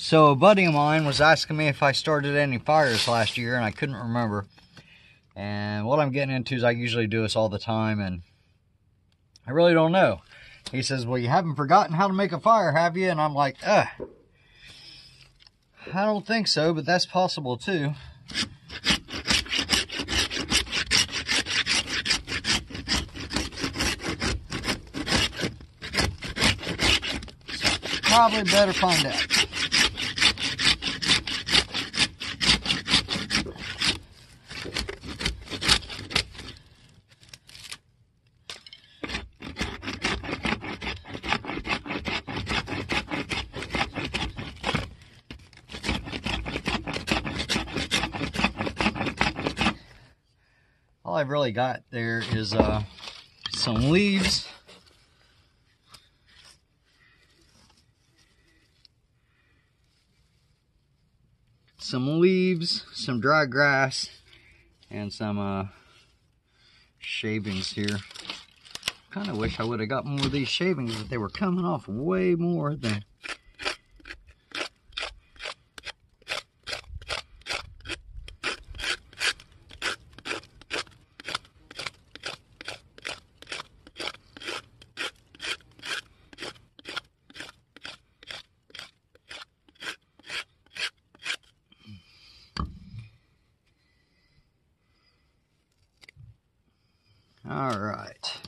So a buddy of mine was asking me if I started any fires last year, and I couldn't remember. And what I'm getting into is I usually do this all the time, and I really don't know. He says, well, you haven't forgotten how to make a fire, have you? And I'm like, ugh. I don't think so, but that's possible too. probably better find out. I've really got there is uh, some leaves some leaves, some dry grass, and some uh, shavings here. Kind of wish I would have got more of these shavings, but they were coming off way more than All right.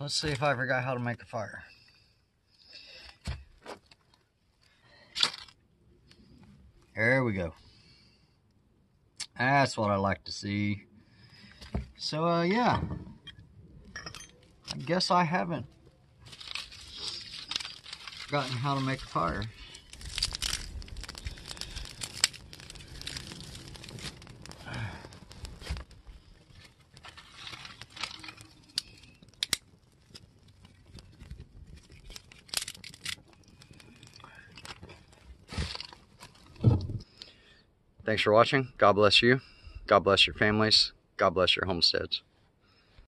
Let's see if I forgot how to make a fire. There we go. That's what I like to see. So, uh, yeah. I guess I haven't forgotten how to make a fire. Thanks for watching. God bless you. God bless your families. God bless your homesteads.